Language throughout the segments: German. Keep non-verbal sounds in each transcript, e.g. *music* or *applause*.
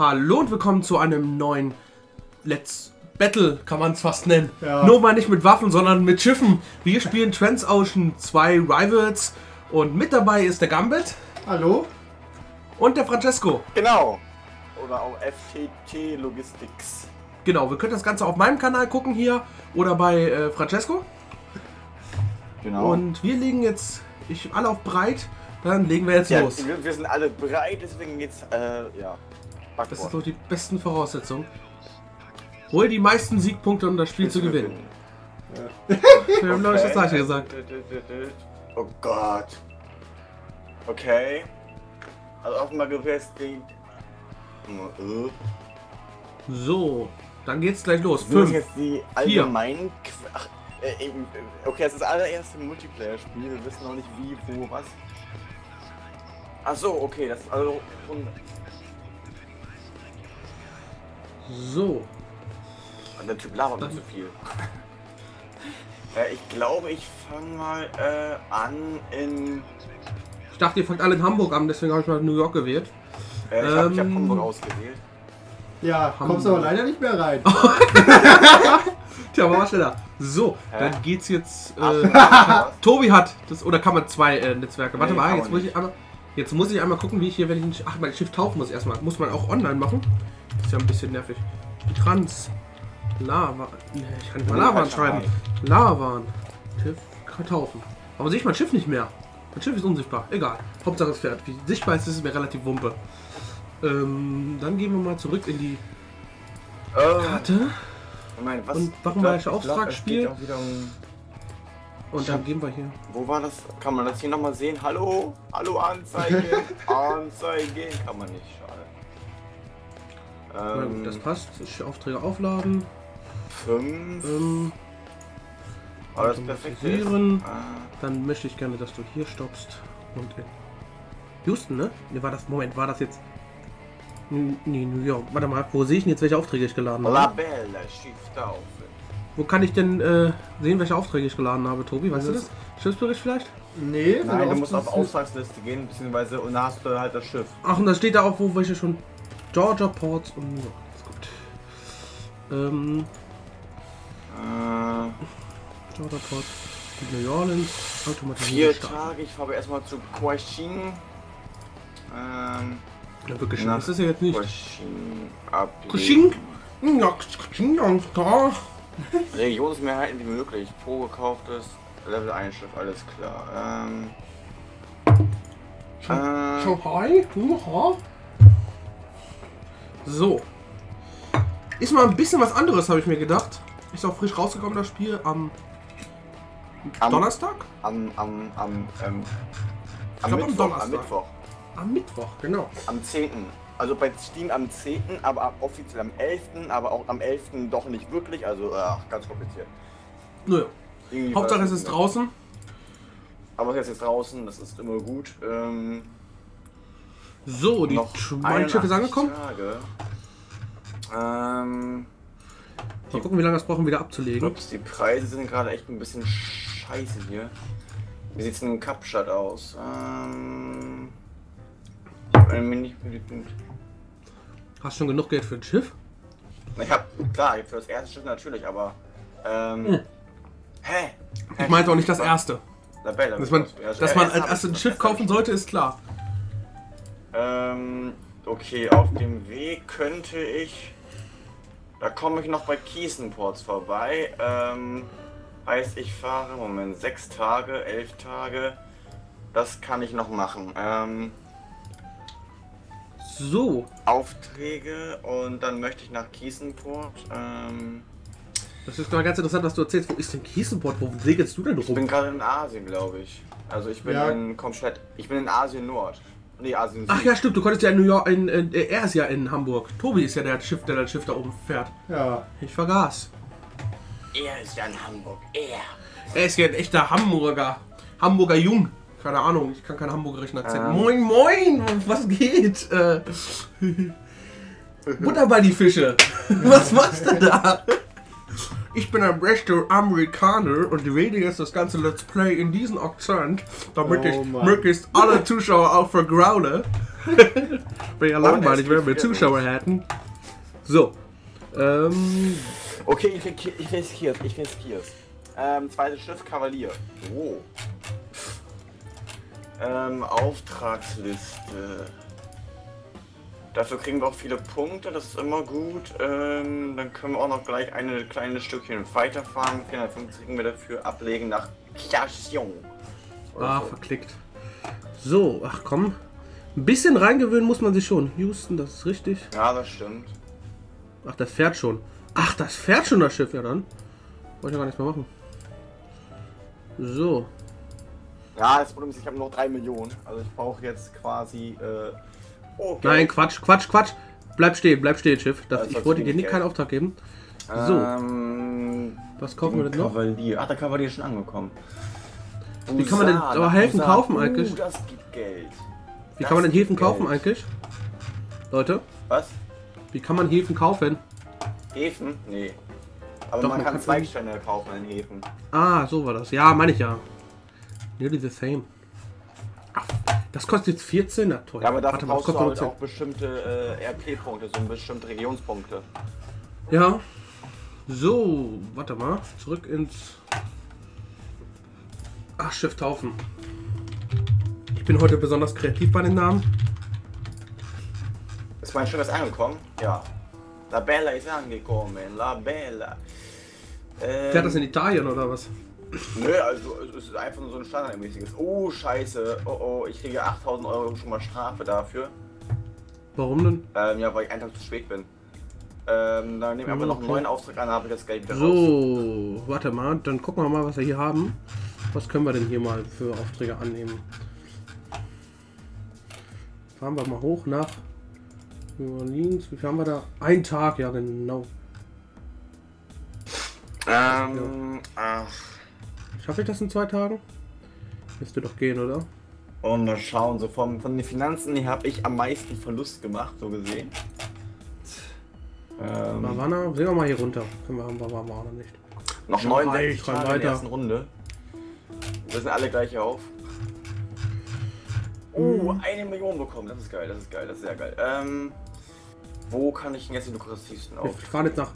Hallo und willkommen zu einem neuen Let's Battle, kann man es fast nennen. Ja. Nur mal nicht mit Waffen, sondern mit Schiffen. Wir spielen Transocean 2 Rivals und mit dabei ist der Gambit Hallo? und der Francesco. Genau. Oder auch FTT Logistics. Genau, wir können das Ganze auf meinem Kanal gucken hier oder bei äh, Francesco. Genau. Und wir legen jetzt, ich alle auf breit, dann legen wir jetzt ja, los. wir, wir sind alle bereit, deswegen geht's, äh, ja. Das sind Backbord. so die besten Voraussetzungen. Hol die meisten Siegpunkte, um das Spiel zu gewinnen. *laughs* Wir haben, glaube ich, das gleiche gesagt. Oh Gott. Okay. Also offenbar gefestigt. So, dann geht's gleich los. Sind das Fünf. jetzt die allgemeinen... Ach, äh, eben, äh, okay, es ist das allererste Multiplayer-Spiel. Wir wissen noch nicht wie, wo, was. Ach so, okay, das ist also... Und, So, der Typ labert mir zu viel. *laughs* äh, ich glaube, ich fange mal äh, an in... ich dachte, ihr fangt alle in Hamburg an, deswegen habe ich mal New York gewählt. Äh, ich habe hab Ähm. Hamburg ausgewählt. Ja, kommst aber leider nicht mehr rein. *laughs* Tja, war schneller. So, Hä? dann geht's jetzt. Äh? *laughs* Tobi hat das, oder kann man zwei äh, Netzwerke? Warte Nee, mal, jetzt muss nicht. ich einmal. Jetzt muss ich einmal gucken, wie ich hier, wenn ich ein, ach, mein Schiff tauchen muss erstmal. Muss man auch online machen? Ist ja ein bisschen nervig. Trans. Lava. Nee, ich kann nicht mal halt schreiben. Lavan. Schiff kann taufen. Aber sehe ich mein Schiff nicht mehr. Mein Schiff ist unsichtbar. Egal. Hauptsache es fährt. Wie sichtbar ist, ist es mir relativ wumpe. Ähm, dann gehen wir mal zurück in die Äh, Karte. Moment, was? Und machen Ich wir glaub- ich Auftragsspiel? um- Und dann gehen wir hier. Wo war das? Kann man das hier nochmal sehen? Hallo? Hallo, Anzeige? *laughs* Anzeige? Kann man nicht, schade. Ähm, das passt. Aufträge aufladen. fünf. Ähm, Aber das perfekte ist. Ah, Dann möchte ich gerne, dass du hier stoppst. Und in Houston, ne? Ne, war das. Moment, war das jetzt. Nee, New York. Warte mal, wo sehe ich denn jetzt, welche Aufträge ich geladen La habe? Bella, Shift auf. Wo kann ich denn äh, sehen, welche Aufträge ich geladen habe, Tobi? Weißt du das? Schiffsbericht vielleicht? Nee, Nein, du auf musst auf das- Auftragsliste gehen, beziehungsweise und da hast du halt das Schiff. Ach, und da steht da auch, wo welche schon. Georgia, Ports und New York. Ist gut. Ähm, Äh, Georgia, Ports und New Orleans. vier starten. Tage, ich fahre erstmal zu Quashin. Ähm, Ja, wirklich schön. Das ist ja jetzt nicht. Quashin. Kusching? Ja, Kusching, ja, da. Regionsmehrheiten wie möglich. Pro gekauftes Level 1 Schiff, alles klar. Ähm, äh, Shanghai? Ja. So. Ist mal ein bisschen was anderes, habe ich mir gedacht. Ist auch frisch rausgekommen, das Spiel am, am, Donnerstag? am, am, am, ähm, am, glaub, am Mittwoch, am Donnerstag. Mittwoch, Am Mittwoch, genau. am 10. Also bei Steam am 10., aber ab- offiziell am 11., aber auch am 11. doch nicht wirklich, also ach, ganz kompliziert. Naja. Irgendwie Hauptsache es ist draußen. Aber es ist jetzt draußen, das ist immer gut. Ähm, So, die mein Schiff ist 81 angekommen. Ähm, Mal gucken, wie lange es brauchen, wieder abzulegen. ups, die Preise sind gerade echt ein bisschen scheiße hier. Wie sieht's denn in Kapstadt aus? Ähm. Hast schon genug Geld für ein Schiff? Ich hab, klar, für das erste Schiff natürlich, aber. Ähm. Hm. Hä? Ich meinte auch nicht das erste. Labella, Dass man, dass man als erstes ein Schiff kaufen sollte, ist klar. Ähm, okay, auf dem Weg könnte ich. Da komme ich noch bei Kiesenports vorbei. Ähm, heißt, ich fahre, Moment, sechs Tage, elf Tage. Das kann ich noch machen. Ähm, So, Aufträge und dann möchte ich nach Kiesenport. Ähm, das ist mal ganz interessant, was du erzählst. Wo ist denn Kiesenport? Wo segelst du denn ich bin rum? gerade in Asien, glaube ich. Also ich bin Ja. in komplett. Ich bin in Asien Nord. Nee, Asien Süd. Ach ja, stimmt, du konntest ja in New York, in, in, äh, er ist ja in Hamburg. Tobi ist ja der Schiff, der das Schiff da oben fährt. Ja. Ich vergaß. Er ist ja in Hamburg. Er. Er ist ja ein echter Hamburger. Hamburger Jung. Keine Ahnung, ich kann keinen hamburgerischen Akzent. Ähm. Moin, moin, was geht? Äh, *laughs* Butter bei die Fische. *laughs* Was machst du da? Ich bin ein rechter Amerikaner und rede jetzt das ganze Let's Play in diesem Akzent, damit Oh ich Mann. möglichst alle Zuschauer auch vergraule. *laughs* Wäre ja langweilig, es wenn wir Zuschauer hätten. So. Ähm, Okay, ich, riskier- ich riskier's, ich riskier's. Ähm, zweites Schiff, Kavalier. Oh. Ähm, Auftragsliste. Dafür kriegen wir auch viele Punkte, das ist immer gut. Ähm, dann können wir auch noch gleich eine kleine Stückchen weiterfahren. 450 kriegen wir dafür ablegen nach Cation. ah, verklickt. So, ach komm. Ein bisschen reingewöhnen muss man sich schon. Houston, das ist richtig. Ja, das stimmt. Ach, das fährt schon. Ach, das fährt schon das Schiff, ja dann. Wollte ich ja gar nichts mehr machen. So. Ja, das Problem ist, ich habe noch 3 Millionen. Also ich brauche jetzt quasi. Äh, Geld. Nein, Quatsch, Quatsch, Quatsch. Bleib stehen, bleib stehen, Schiff. Das, Das ich wollte dir nicht keinen Auftrag geben. So, Ähm, was kaufen wir denn noch? Kavalier. Ach, der Kavalier ist schon angekommen. Wie kann man denn Busan, aber Häfen Busan. kaufen uh, eigentlich? das gibt Geld. Wie Das kann man denn Häfen kaufen eigentlich? Leute, Was? wie kann man Häfen kaufen? Häfen? Nee. Aber Doch, man man kann kann- Zweigsteine kaufen in Häfen. Ah, so war das. Ja, meine ich ja. Nearly the same. Ach, das kostet jetzt 14? Na toll. Ja, aber dafür brauchst du halt auch bestimmte äh, RP-Punkte, so bestimmte Regionspunkte. 10. Ja. So, warte mal. Zurück ins. Ach, Schiff taufen. Ich bin heute besonders kreativ bei den Namen. Ist mein Schiff jetzt angekommen? Ja. La Bella ist angekommen. La Bella. Ähm, Fährt das in Italien oder was? Nö, also es ist einfach nur so ein standardmäßiges. Oh, scheiße. Oh, oh, ich kriege 8000 Euro schon mal Strafe dafür. Warum denn? Ähm, ja, weil ich einen Tag zu spät bin. Ähm, dann nehmen wir aber noch einen neuen Auftrag an, habe ich das Geld wieder raus. So, warte mal, dann gucken wir mal, was wir hier haben. Was können wir denn hier mal für Aufträge annehmen? Fahren wir mal hoch nach New Orleans. Wie viel haben wir da? Ein Tag, ja genau. Ähm, ach. Schaffe ich das in zwei Tagen? Müsste doch gehen, oder? Und mal schauen, so vom, von den Finanzen her habe ich am meisten Verlust gemacht, so gesehen. Ähm, Havana, sehen wir mal hier runter. Können wir haben Havana noch nicht. noch Ja, 69 reicht, rein Tage in weiter. der ersten Runde. Wir sind alle gleich auf. Oh, eine Million bekommen. Das ist geil, das ist geil, das ist sehr geil. Ähm, wo kann ich denn jetzt den lukrativsten Ich auf? fahre jetzt nach.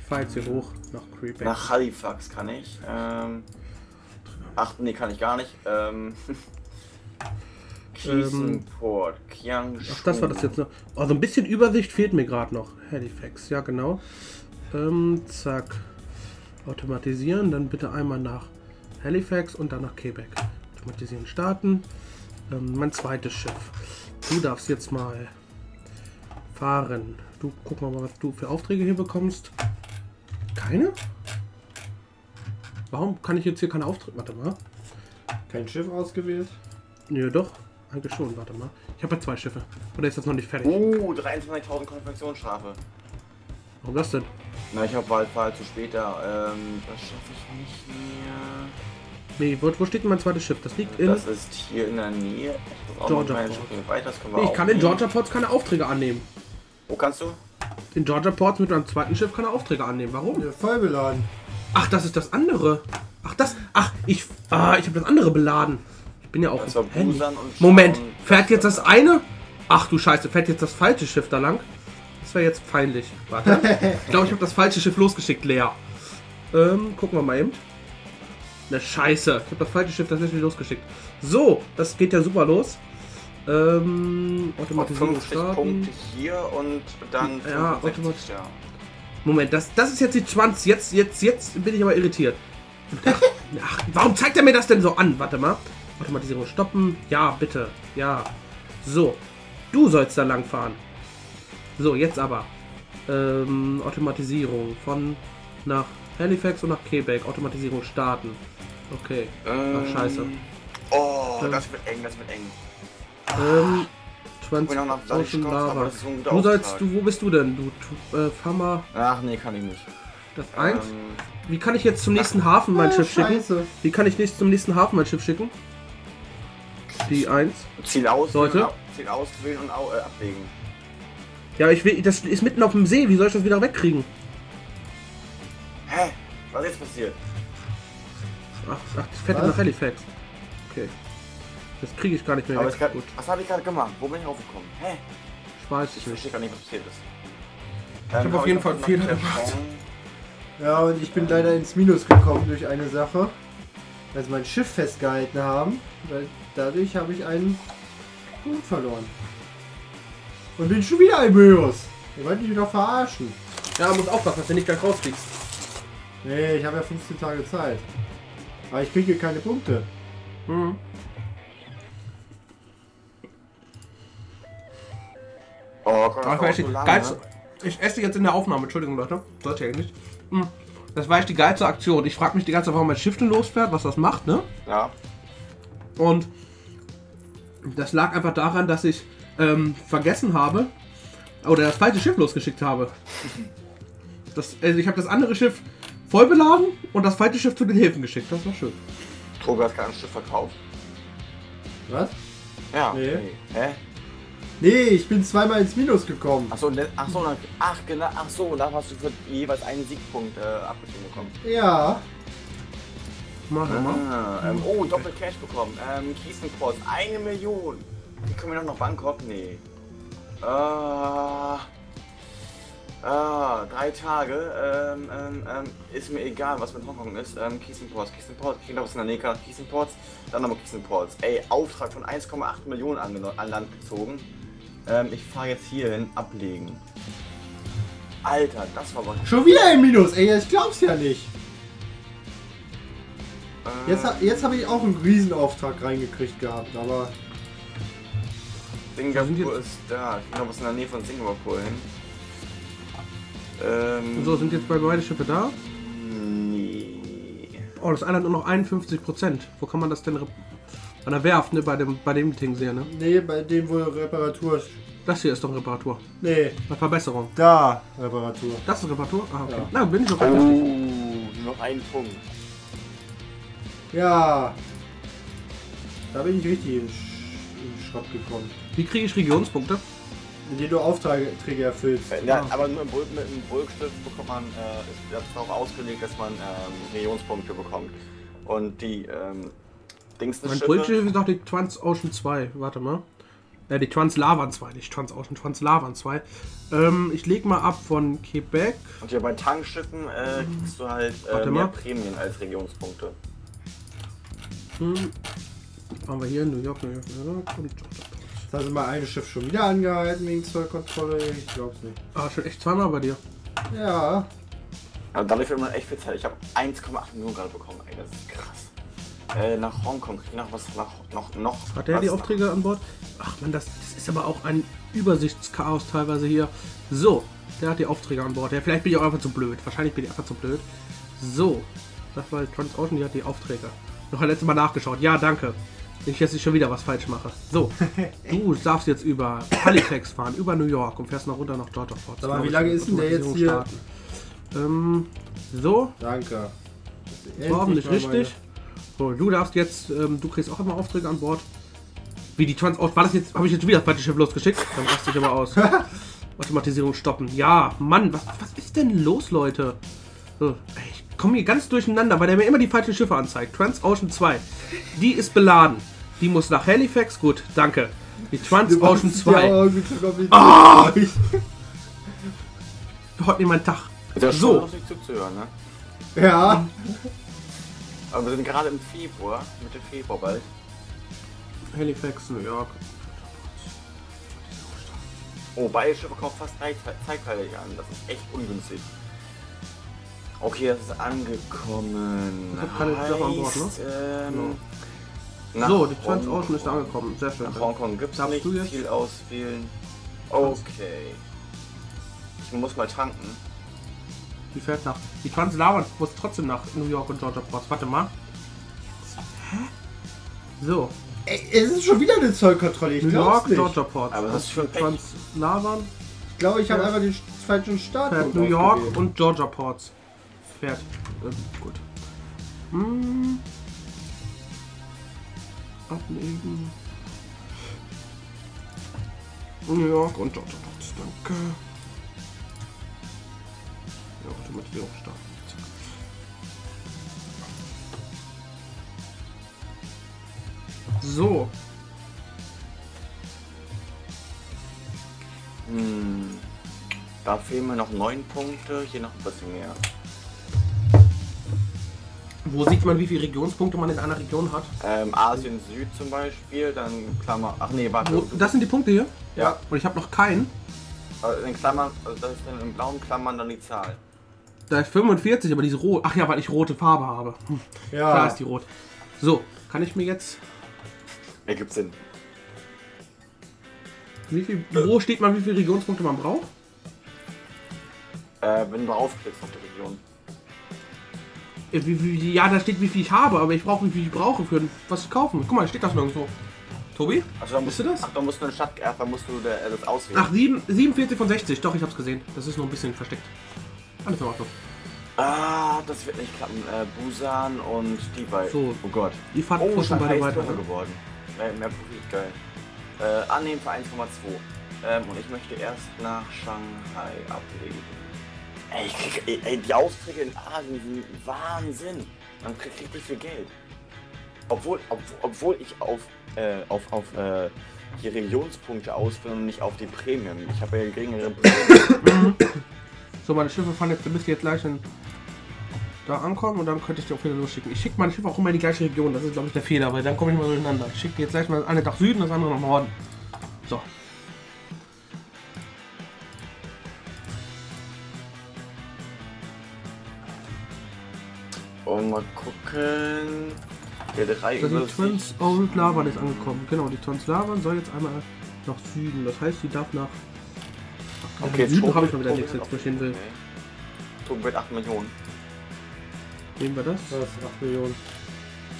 Ich fahre jetzt hier hoch nach Creepack. Nach Halifax kann ich. Ähm, ach, nee, kann ich gar nicht. Ähm, *laughs* Kiesenport, Kiangshu. Ach, das war das jetzt noch. Oh, so ein bisschen Übersicht fehlt mir gerade noch. Halifax, ja genau. Ähm, zack. Automatisieren, dann bitte einmal nach Halifax und dann nach Quebec. Automatisieren, starten. Ähm, mein zweites Schiff. Du darfst jetzt mal fahren. Du guck mal, was du für Aufträge hier bekommst. Keine? Warum kann ich jetzt hier keine Aufträge? Warte mal. Kein Schiff ausgewählt. Ja, doch. Eigentlich schon. Warte mal. Ich habe ja zwei Schiffe. Oder ist das noch nicht fertig? Oh, 23.000 Konfektionsstrafe. Warum das denn? Na, ich hab halt, war halt zu spät da. Ähm, das schaffe ich nicht mehr. Nee, wo, wo steht denn mein zweites Schiff? Das liegt in. Das ist hier in der Nähe. Ich Georgia ein Port. Stückchen weiter. Das können wir Nee, ich kann in. Georgia Ports keine Aufträge annehmen. Wo kannst du? In Georgia Ports mit meinem zweiten Schiff keine Aufträge annehmen. Warum? Ja, voll beladen. Ach, das ist das andere. Ach, das. Ach, ich. Ah, ich habe das andere beladen. Ich bin ja auch. Und Moment, fährt jetzt das eine? Ach du Scheiße, fährt jetzt das falsche Schiff da lang? Das wäre jetzt peinlich. Warte. ich glaube, ich habe das falsche Schiff losgeschickt, Lea. Ähm, gucken wir mal eben. Ne Scheiße, ich habe das falsche Schiff tatsächlich losgeschickt. So, das geht ja super los. Ähm, Automatisierung 50 starten. Punkte hier und dann Ja, 65 automat- ja. Moment, das, das ist jetzt die 20. Jetzt, jetzt, jetzt bin ich aber irritiert. Ach, ach, warum zeigt er mir das denn so an? Warte mal. Automatisierung stoppen. Ja, bitte. Ja. So. Du sollst da lang fahren. So, jetzt aber. Ähm, Automatisierung von nach Halifax und nach Quebec. Automatisierung starten. Okay. Ach, scheiße. Oh, Ähm. das wird eng, das wird eng. Ähm, 20 Vladivostok, aber Lava. das ist so ein guter Du sollst, du, wo bist du denn? Du, äh, fahr mal Ach nee, kann ich nicht. das eins. Ähm, Wie kann ich jetzt zum nächsten Hafen mein Ah, Schiff schicken? Scheiße. Wie kann ich nicht zum nächsten Hafen mein Schiff schicken? Die 1. Ziel auswählen, Sollte? und au- Ziel auswählen und au äh, ablegen. Ja, ich will, das ist mitten auf dem See. Wie soll ich das wieder wegkriegen? Hä? Was ist jetzt passiert? Ach, ach Was? nach Halifax. Okay. Das kriege ich gar nicht mehr Aber weg. grad, Gut, was habe ich gerade gemacht? Wo bin ich raufgekommen? Hä? ich weiß Ich es nicht. verstehe gar nicht, was passiert ist. Ich habe auf jeden Fall einen Fehler gemacht. Ja, und ich bin leider ins Minus gekommen durch eine Sache. Weil sie mein Schiff festgehalten haben. Weil dadurch habe ich einen Punkt verloren. Und bin schon wieder im Minus. Ihr wollt mich wieder verarschen. Ja, muss aufpassen, dass du nicht gleich rausfliegst. Nee, ich habe ja 15 Tage Zeit. Aber ich kriege keine Punkte. Mhm. Oh das dauert so nicht, lange. geilste, ich esse jetzt in der Aufnahme, Entschuldigung Leute, sollte ich eigentlich. Mhm. Das war echt die geilste Aktion. Ich frage mich die ganze Zeit, warum mein Schiff denn losfährt, was das macht, ne? Ja. Und das lag einfach daran, dass ich ähm, vergessen habe oder das falsche Schiff losgeschickt habe. Das, also ich habe das andere Schiff voll beladen und das falsche Schiff zu den Häfen geschickt. Das war schön. Tobi hat gerade ein Schiff verkauft. Was? Ja. Nee. Hä? Nee, ich bin zweimal ins Minus gekommen. Achso, ach so, dann- ach genau, ach so, dann hast du für jeweils einen Siegpunkt äh, abgezogen bekommen. Ja. Mach mal. Ah, ähm, oh, Doppel Cash bekommen. Ähm, Kiesenpost, eine Million. Wie kommen wir noch nach Bangkok? Nee. Ah. Ah, drei Tage. Ähm, ähm, ähm, ist mir egal, was mit Hongkong ist. Ähm, Kiesenports, Kiesenports, ich glaube, es ist in der Nähe, Kiesenports, dann nochmal Kiesenports. Ey, Auftrag von 1,8 Millionen an, an Land gezogen. Ähm, ich fahre jetzt hier hin, ablegen. Alter, das war was. Schon wieder im Minus, ey, ich glaub's ja nicht. Äh, Jetzt, jetzt habe ich auch einen Riesenauftrag reingekriegt gehabt, aber Singapur ist da. Ich bin noch was in der Nähe von Singapur hin. Ähm, So, sind jetzt bei beide Schiffe da? Nee. Oh, das eine hat nur noch 51 Prozent. Wo kann man das denn an der Werft, ne? Bei dem, bei dem Ding sehen, ne? nee, bei dem wohl Reparatur. Das hier ist doch Reparatur. Nee, Eine Verbesserung. da Reparatur. Das ist Reparatur? Ah, okay. Ja. Na, bin ich doch Oh, richtig. nur noch ein Punkt. Ja. Da bin ich richtig in, Sch in Schrott gekommen. Wie kriege ich Regionspunkte? Indem du Aufträge erfüllst. Ja, aber nur mit einem Bulkstift bekommt man, äh, ist das darauf ausgelegt, dass man ähm, Regionspunkte bekommt. Und die ähm, Dings Mein Bullschiff ist doch die Trans-Ocean 2. Warte mal. Ja, die Trans-Lavan 2, nicht Trans-Ocean, Trans-Lavan 2. Ähm, ich leg mal ab von Quebec. Und hier bei Tankschiffen äh, kriegst du halt äh, Warte mehr mal. Prämien als Regionspunkte. Hm. Haben wir hier New York, New York, New York und. Hast du mal ein Schiff schon wieder angehalten wegen Zollkontrolle. Ich glaub's nicht. Ah, schon echt zweimal bei dir. Ja. Aber dadurch wird man echt viel Zeit. Ich habe 1,8 Millionen gerade bekommen. Ey, das ist krass. Äh, nach Hongkong ich noch was nach noch noch. Hat der was die nach- Aufträge an Bord? Ach man, das, das ist aber auch ein Übersichtschaos teilweise hier. So, der hat die Aufträge an Bord. Ja, vielleicht bin ich auch einfach zu blöd. Wahrscheinlich bin ich einfach zu blöd. So, das war Transocean, die hat die Aufträge. Noch ein letztes Mal nachgeschaut. Ja, danke. Nicht, dass ich schon wieder was falsch mache. So, *laughs* du darfst jetzt über Halifax fahren, über New York und fährst noch runter nach Georgetown. Sag mal, wie lange ist denn der jetzt hier? Ähm, so, Danke. das war hoffentlich richtig. So, du darfst jetzt, ähm, du kriegst auch immer Aufträge an Bord. Wie die Trans war das jetzt, habe ich jetzt wieder das falsche Schiff losgeschickt? Dann raste ich aber aus. *laughs* Automatisierung stoppen. Ja, Mann, was, was ist denn los, Leute? So, ich komme hier ganz durcheinander, weil der mir immer die falschen Schiffe anzeigt. Transocean 2, die ist beladen. Die muss nach Halifax, gut, danke. Die Transocean 2. Ah! Heute nicht mein Tag. Ist ja schon So. zuzuhören, ne? Ja. Aber wir sind gerade im Februar, Mitte Februar bald. Halifax, New York. Oh, beide Schiffe kaufen fast drei Ze- Zeitteile an. Das ist echt ungünstig. Okay, das ist angekommen. Ich hab keine Sache an Bord, ne? Heißt, ähm, nach So, die Transocean ist angekommen. Sehr schön. Nach Hongkong gibt es Darfst nicht du jetzt? viel auswählen. Okay. Ich muss mal tanken. Die fährt nach. Die Translavan muss trotzdem nach New York und Georgia Ports. Warte mal. Hä? So, Ey, es ist schon wieder eine Zollkontrolle. Ich New York, nicht. Georgia Ports. Aber das ist Pech. Translavan Ich glaube, ich habe einfach den falschen Startpunkt fährt New York ausgewählt. und Georgia Ports. Fährt. Ähm, gut. Hm. Ablegen. New York und Georgia Ports. Danke damit auch starten. So. Hm. Da fehlen mir noch neun Punkte, hier noch ein bisschen mehr. Wo sieht man, wie viele Regionspunkte man in einer Region hat? Ähm, Asien Süd zum Beispiel, dann Klammer. Ach nee, warte. Wo, das sind die Punkte hier? Ja. ja. Und ich habe noch keinen. Also in Klammern, also das ist in blauen Klammern dann die Zahl. Da ist 45, aber die ist rot. Ach ja, weil ich rote Farbe habe. Hm, Da Ja, ist die rot. So, kann ich mir jetzt. Ergibt Sinn. Wie viel, wo steht man, wie viele Regionspunkte man braucht? Äh, wenn du raufklickst auf die Region. Äh, Wie, wie, ja, da steht, wie viel ich habe, aber ich brauche, wie viel ich brauche für was ich kaufen. Guck mal, steht das nirgendwo. Tobi? Also dann Bist musst du das? Ach, dann musst du eine Stadt, ach, dann musst du der, äh, das auswählen. Ach, sieben- 47 von 60. Doch, ich hab's gesehen. Das ist nur ein bisschen versteckt. Alles in Ordnung. Ah, das wird nicht klappen. Äh, Busan und die beiden. So. Oh Gott. Die Fahrt Oh, Shanghai beide weiter. besser geworden. Mehr, mehr Profit, geil. Äh, annehmen für 1,2. Ähm, und ich möchte erst nach Shanghai ablegen. Ey, ich krieg, ey, ey, die Aufträge in Asien sind Wahnsinn. Man kriegt richtig viel Geld. Obwohl, ob, obwohl ich auf, äh, auf, auf äh, die Regionspunkte auswähle und nicht auf die Prämien. Ich habe ja geringere Prämien. *coughs* *coughs* *coughs* So, meine Schiffe fahren jetzt, müsst ihr jetzt gleich in, da ankommen und dann könnte ich die auch wieder losschicken. Ich schicke meine Schiffe auch immer in die gleiche Region. Das ist, glaube ich, der Fehler, weil dann komme ich mal durcheinander. Ich schicke jetzt gleich mal das eine nach Süden, das andere nach Norden. So. Und mal gucken. Der drei über die Twins Old Lavan ist angekommen. Genau, die Twins Lavan soll jetzt einmal nach Süden. Das heißt, sie darf nach. Okay, Süden habe ich mal wieder nichts, jetzt wo ich hin will. Okay. Tobi wird 8 Millionen. Nehmen wir das? das ist 8 Millionen.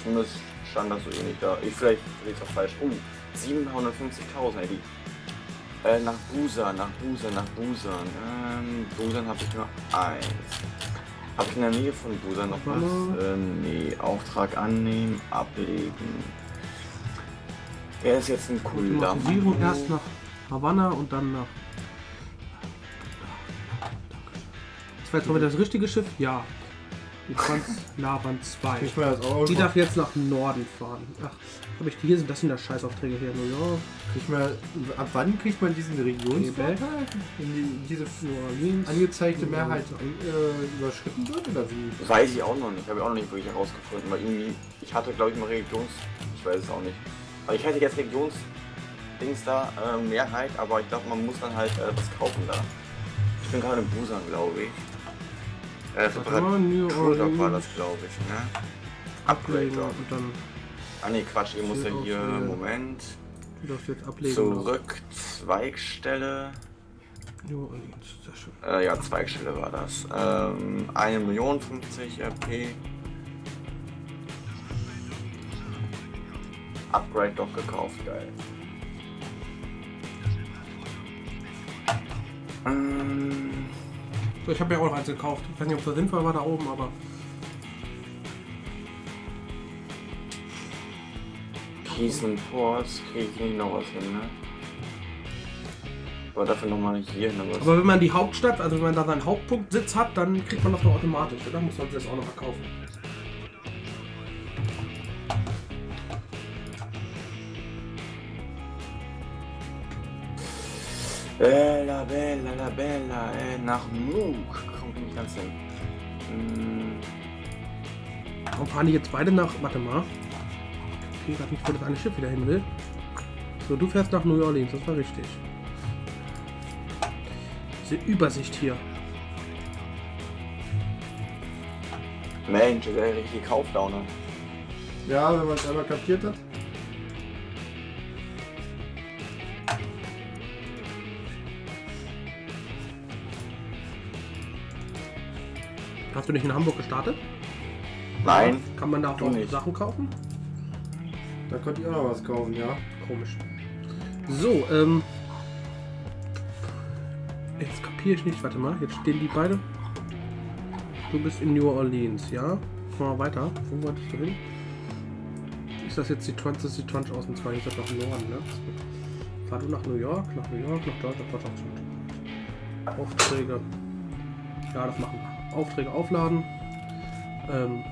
Zumindest stand das so ähnlich da. Ich vielleicht lese das falsch. Oh, 750.000, Eddie. Äh, nach Busan, nach Busan, nach Busan. Ähm, Busan habe ich nur eins. Habe ich in der Nähe von Busan noch was? Äh, nee, Auftrag annehmen, ablegen. Er ist jetzt ein cooler. Automatisierung erst nach Havanna und dann nach. Jetzt mal wieder das richtige Schiff? Ja. Die Trans Lavan 2. Kriegt man das auch? Die darf jetzt nach Norden fahren. Ach, habe ich die hier sind das sind ja Scheißaufträge hier in New York. Kriegt man, ab wann kriegt man diesen Regionsvorteil? Wenn die, diese angezeigte Mehrheit äh, überschritten wird oder wie? Weiß ich auch noch nicht. Habe ich auch noch nicht wirklich herausgefunden. Weil irgendwie, ich hatte glaube ich mal Regions. Ich weiß es auch nicht. Aber ich hatte jetzt Regions. Dings da, äh, Mehrheit, aber ich glaube, man muss dann halt äh, was kaufen da. Ich bin gerade in Busan, glaube ich. Äh, Warte mal, New war das, glaube ich, ne? Upgrade. und dann Ah ne, Quatsch, ihr muss ja hier. Moment, du darfst jetzt ablegen. zurück, Zweigstelle. New Orleans, sehr schön. Äh, ja, Zweigstelle war das. Ähm, 1 Million 50 RP. Upgrade doch gekauft, geil. Ähm, ich habe ja auch noch eins gekauft. Ich weiß nicht, ob das sinnvoll war da oben, aber Keys and Ports kriege ich nicht noch was hin, ne? Aber dafür nochmal hier hin, aber Aber wenn man die Hauptstadt, also wenn man da seinen Hauptpunktsitz hat, dann kriegt man das doch automatisch, oder? Muss man das auch noch verkaufen. Bella, Bella, la Bella, äh, nach Moog. Kommt nicht ganz hin. Hm, Warum fahren die jetzt beide nach. Warte mal. Ich kriege gerade nicht, wo das eine Schiff wieder hin will. So, du fährst nach New Orleans, das war richtig. Diese Übersicht hier. Mensch, das ist ja richtig Kauflaune. Ja, wenn man es einmal kapiert hat. Hast du nicht in Hamburg gestartet? Nein, Kann man da auch nicht. Sachen kaufen? Da konnte ich auch was kaufen, ja. Komisch. So, ähm. Jetzt kapiere ich nicht. Warte mal, jetzt stehen die beide. Du bist in New Orleans, ja? Mal weiter. Wo wolltest du hin? Ist das jetzt die Trunch? Das ist die Trunch außen zwei. Ist das nach Norden, ne? Fahr du nach New York, nach New York, nach nach dort. Aufträge. Ja, das machen wir. Aufträge aufladen. Ähm.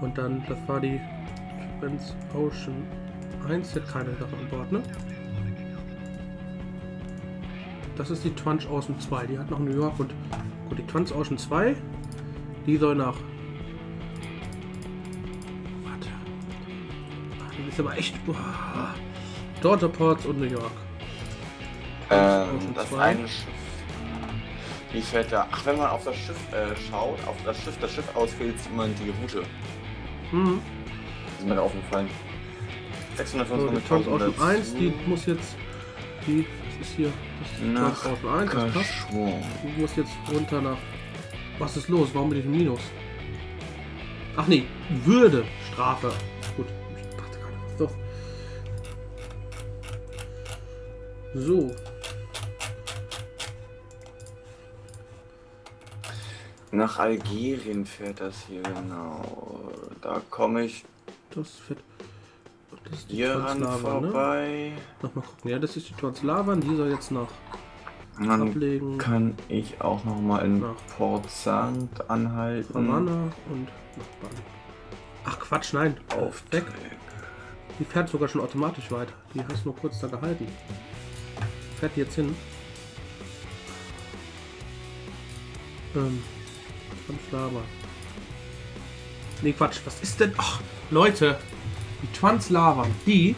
Und dann, das war die Trans Ocean 1. Jetzt keine Sache an Bord, ne? das ist die Trunch Ocean 2. Die hat nach New York und. Gut, die Trunch Ocean 2. Die soll nach. Warte. Ach, die ist aber echt. Boah. Georgia Ports und New York. Ähm, das eine Schiff. Wie fährt da? Ach, wenn man auf das Schiff äh, schaut, auf das Schiff, das Schiff auswählt, sieht man die Route. Mhm. ist mir da aufgefallen. So, 695 die Ocean 1, die muss jetzt. Die. Ist hier. Das ist nach Ocean 1, das passt. Die muss jetzt runter nach. Was ist los? Warum bin ich im Minus? Ach nee, Würde, Strafe. Gut, ich dachte gerade, was doch. So, Nach Algerien fährt das hier genau. Da komme ich das fährt. Das ist die hier ran ne? vorbei. Nochmal gucken. Ja, das ist die Translavan. Die soll jetzt nach dann ablegen. kann ich auch noch mal in Nach Port Saint anhalten. Havanna und nach Bali. Ach Quatsch, nein. Auf Weg. Die fährt sogar schon automatisch weiter. Die hast du nur kurz da gehalten. Fährt jetzt hin. Ähm. Translava. Nee, Quatsch. Was ist denn? Ach, Leute. Die Translava. Die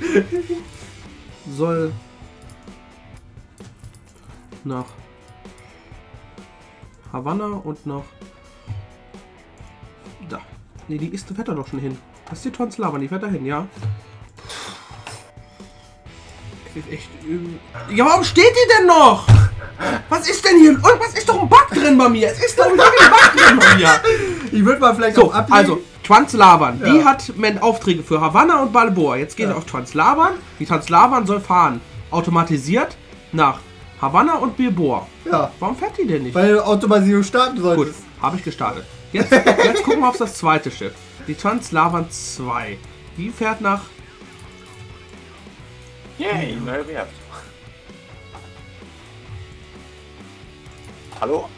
*laughs* soll nach Havanna und nach da. Nee, die ist, fährt da doch schon hin. Das ist die Translava, die fährt da hin, ja. Echt übel. Ja, warum steht die denn noch? *laughs* Was ist denn hier? Irgendwas ist doch ein Bug drin bei mir. Es ist doch ein Bug drin bei mir. *laughs* Ich würde mal vielleicht So, auch ablegen. also Translavan, die Ja. hat men Aufträge für Havanna und Balboa. Jetzt geht Ja. auf Translavan. Die Translavan soll fahren automatisiert nach Havanna und Bilboa. Ja, Warum fährt die denn nicht? weil du Automatisierung starten Gut, solltest. habe ich gestartet. Jetzt, *laughs* jetzt gucken wir auf das zweite Schiff. Die Translavan 2. Die fährt nach. Yay, neue Werft. Hallo?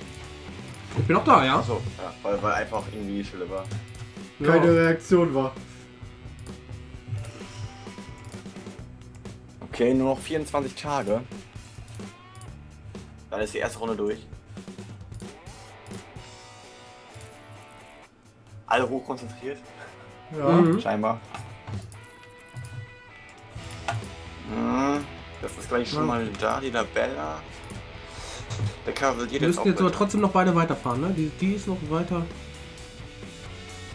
Ich bin noch da, ja? Achso, ja, weil, weil einfach irgendwie die Stille war. Keine ja. Reaktion war. Okay, nur noch 24 Tage. Dann ist die erste Runde durch. Alle hoch konzentriert, Ja. Mhm. scheinbar. Hm, Das ist gleich schon mal da, die Labella. Der Kavalier der müssen jetzt aber trotzdem noch beide weiterfahren, ne? Die, die ist noch weiter.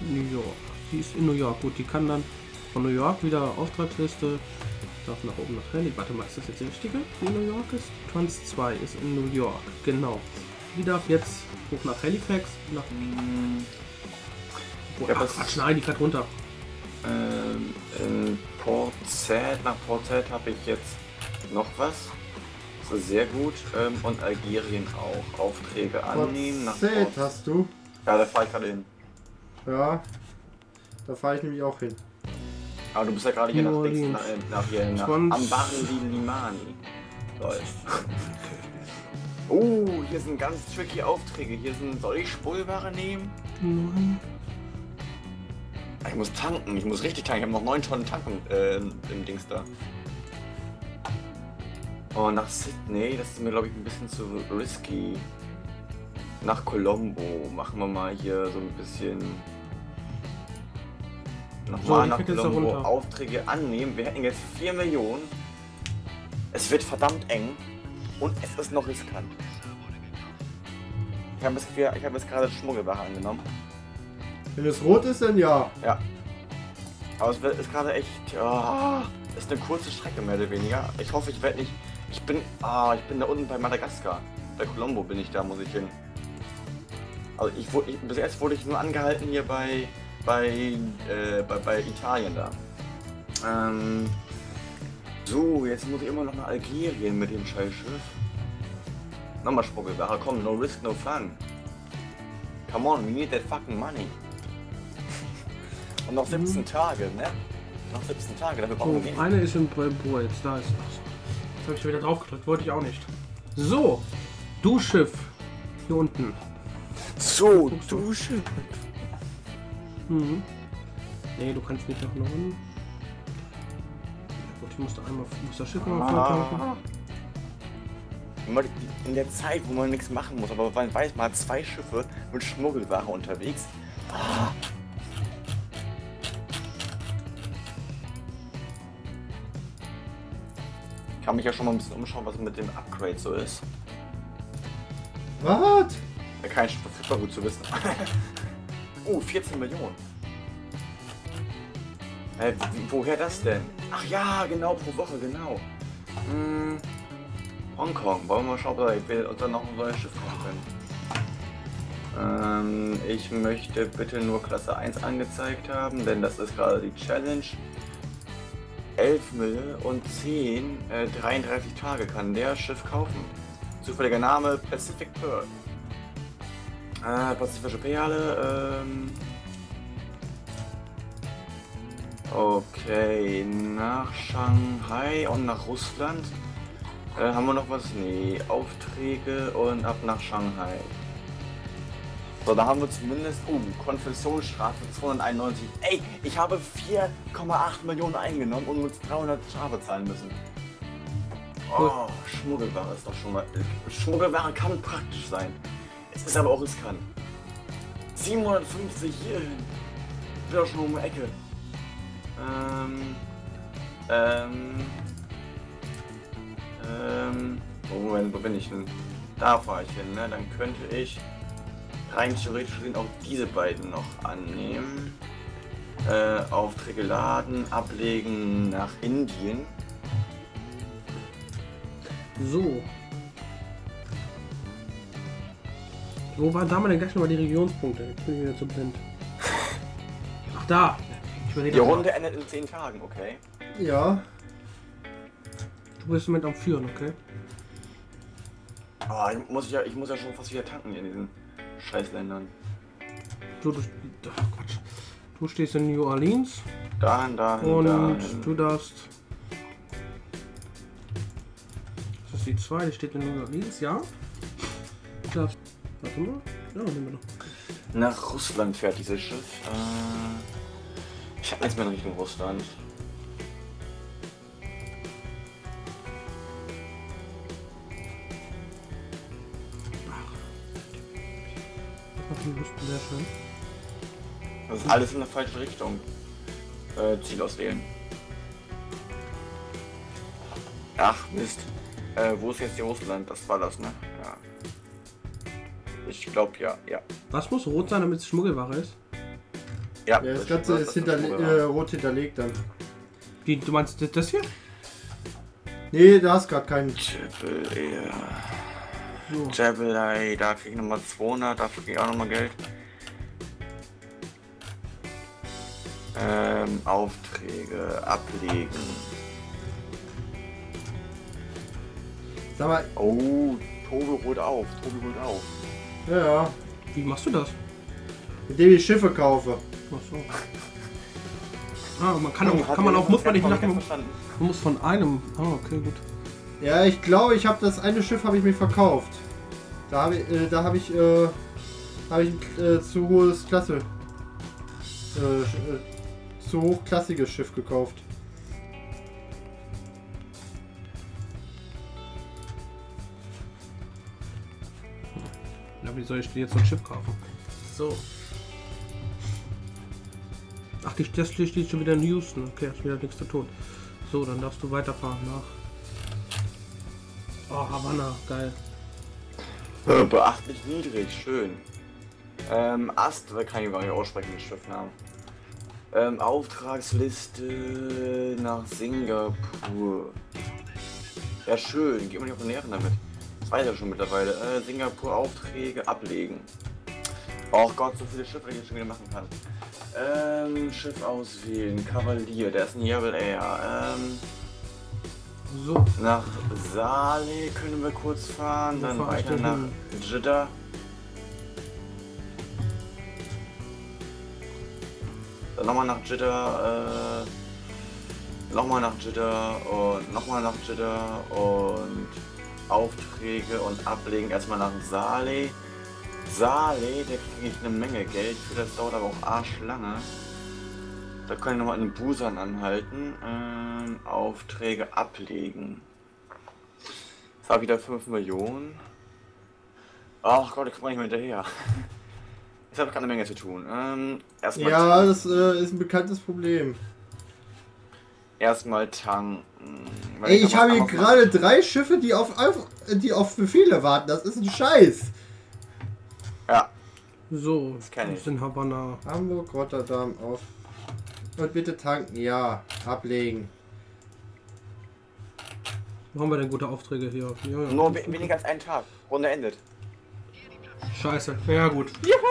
New York. Die ist in New York. Gut, die kann dann von New York wieder Auftragsliste. Darf nach oben nach Rallye. Warte mal, ist das jetzt die richtige, die in New York ist? Trans 2 ist in New York. Genau. Die darf jetzt hoch nach Halifax. Nach. Hm, Oh, Ja, ach, was- Quatsch, nein, die fährt runter. Ähm, in Port Said, nach Port Said habe ich jetzt noch was. Sehr gut. Ähm, und Algerien auch. Aufträge annehmen nach Port. hast du. Ja, da fahre ich gerade hin. Ja. Da fahre ich nämlich auch hin. Aber du bist ja gerade hier nach, links, nach, äh, nach, hier, nach Ambari Limani. Läuft. *laughs* Oh, hier sind ganz tricky Aufträge. Hier sind, soll ich Spulware nehmen? Nein. Ich muss tanken, ich muss richtig tanken. Ich habe noch 9 Tonnen tanken äh, im Dings da. Oh, nach Sydney, das ist mir glaube ich ein bisschen zu risky. Nach Colombo machen wir mal hier so ein bisschen. So, Nochmal die nach Colombo. Aufträge annehmen. Wir hätten jetzt 4 Millionen. Es wird verdammt eng und es ist noch riskant. Ich habe jetzt, ich hab jetzt gerade Schmuggelware angenommen. Wenn es rot ist, dann ja. Ja. Aber es ist gerade echt. ah, ist eine kurze Strecke mehr oder weniger. Ich hoffe, ich werde nicht. Ich bin. Ah, ich bin da unten bei Madagaskar. Bei Colombo bin ich da, muss ich hin. Also ich wurde. Bis jetzt wurde ich nur angehalten hier bei. bei. Äh, bei, bei Italien da. Ähm. So, jetzt muss ich immer noch nach Algerien mit dem Scheißschiff. Nochmal Schmuggelware, komm, no risk, no fun. Come on, we need that fucking money. Und noch 17 Tage, ne? Noch 17 Tage, dafür brauchen So, wir eine ist im Boah, jetzt da ist. Achso. Habe ich wieder drauf gedrückt, wollte ich auch nicht. So, du Schiff. Hier unten. So, Dusche. Mhm. Nee, du kannst nicht nach Norden. Ja, gut, ich muss da einmal muss das Schiff mal wenn man in der Zeit, wo man nichts machen muss, aber man weiß, man hat zwei Schiffe mit Schmuggelware unterwegs. Ah. Kann mich ja schon mal ein bisschen umschauen, was mit dem Upgrade so ist. Was? Ja, kein Schiff verfügbar, gut zu wissen. *laughs* oh, 14 Millionen. Äh, woher das denn? Ach ja, genau, pro Woche, genau. Hm, Hongkong, wollen wir mal schauen, ob wir uns dann noch ein neues Schiff kaufen können. Ähm, ich möchte bitte nur Klasse 1 angezeigt haben, denn das ist gerade die Challenge. 11 Mille und 10, äh, 33 Tage kann der Schiff kaufen. Zufälliger Name Pacific Pearl. Äh, Pazifische Perle, ähm. Okay, nach Shanghai und nach Russland. Äh, haben wir noch was? Nee, Aufträge und ab nach Shanghai. So, da haben wir zumindest, oh, Konfessionsstrafe 291. Ey, ich habe 4,8 Millionen eingenommen und uns 300 Strafe zahlen müssen. Oh, Schmuggelware ist doch schon mal. Schmuggelware kann praktisch sein. Es ist aber auch riskant. 750 hierhin. Bin doch schon um die Ecke. Ähm. Ähm. Ähm. Oh, Moment, wo bin ich denn? Da fahre ich hin, ne? Dann könnte ich rein theoretisch gesehen auch diese beiden noch annehmen. Äh, Aufträge laden, ablegen nach Indien. So. Wo waren da mal denn gleich nochmal die Regionspunkte? Jetzt bin ich wieder zu blind. Ach, da. Die. Runde endet in 10 Tagen, okay? Ja. Du bist im Moment am Führen, okay? Ah, ich muss ja, ich muss ja schon fast wieder tanken hier in diesen Scheißländern. Du, du, ach, Quatsch. Du stehst in New Orleans Dahin, dahin, und dahin. du darfst. Das ist die 2, die steht in New Orleans, ja? Du darfst. Warte mal. Ja, nehmen wir noch. Nach Russland fährt dieses Schiff. Äh, ich habe nichts mehr in Richtung Russland. Die schön. Das ist alles in der falschen Richtung. Äh, Ziel auswählen. Ach, Mist. Äh, wo ist jetzt hier Russland? Das war das, ne? Ja. Ich glaube ja, ja. Was muss rot sein, damit es Schmuggelware ist? Ja, Ja, das das Ganze das ist hinter, das äh, rot hinterlegt dann. Die, du meinst das- hier? Nee, da hast gerade keinen. Triple, ja. So. Jebel, ey, da krieg ich nochmal 200, dafür krieg ich auch nochmal Geld. Ähm, Aufträge ablegen. Sag mal, Oh, Tobi holt auf, Tobi holt auf. ja, ja. Wie machst du das? Indem ich Schiffe kaufe. Ach so. Ah, man kann auch, kann man auch, muss man nicht nach, man muss von einem. Ah, okay, gut. Ja, ich glaube, ich habe das eine Schiff habe ich mir verkauft. Da habe ich, äh, da habe ich, äh, habe ich ein äh, zu hohes Klasse, äh, äh, zu hochklassiges Schiff gekauft. Ja, wie soll ich dir jetzt so ein Schiff kaufen? So. Ach, die, das steht schon wieder in Houston. Okay, hast wieder nichts zu tun. So, dann darfst du weiterfahren nach. Oh, Havanna, geil. Beachtlich niedrig, schön. Ähm, Ast, da kann ich gar nicht aussprechen, den Schiffnamen. Ähm, Auftragsliste nach Singapur. Ja, schön, gehen wir nicht auf den Nerven damit. Das weiß er schon mittlerweile. Äh, Singapur Aufträge ablegen. Och Gott, so viele Schiffe, die ich jetzt schon wieder machen kann. Ähm, Schiff auswählen, Kavalier, der ist ein Jebel Air. Ähm, So, nach Saleh können wir kurz fahren, Wo dann fahr weiter nach? Jeddah. Nochmal nach Jeddah, äh, nochmal nach Jeddah und nochmal nach Jeddah und Aufträge und Ablegen erstmal nach Saleh. Saleh, da kriege ich eine Menge Geld für, das dauert aber auch arschlange. Da kann ich nochmal in Busan anhalten. Ähm, Aufträge ablegen. Habe ich wieder 5 Millionen. Ach Gott, ich komme nicht mehr hinterher. Jetzt habe ich gerade eine Menge zu tun. Ähm, erstmal Ja, tanken. das äh, ist ein bekanntes Problem. Erstmal tanken. Weil Ey, ich habe hier gerade drei Schiffe, die auf, auf, die auf Befehle warten. Das ist ein Scheiß. Ja, So, Das kenn ich. ist in Havanna. Hamburg, Rotterdam auf. Und bitte tanken, ja. Ablegen. Wo haben wir denn gute Aufträge hier? Ja, ja. nur we weniger als einen Tag. Runde endet. Scheiße. Ja, gut. Juhu!